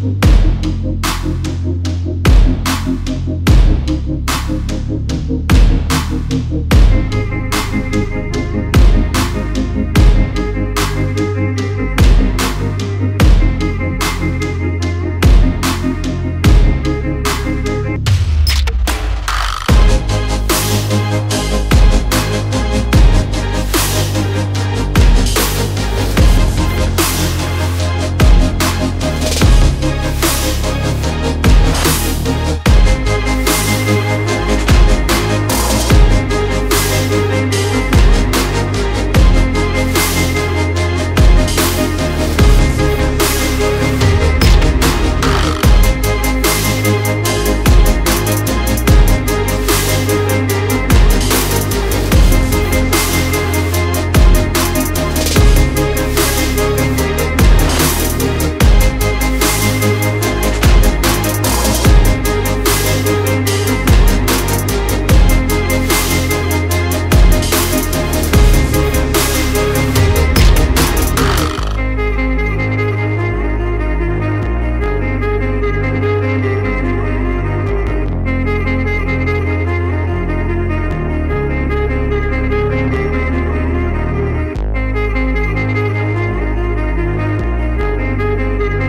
Música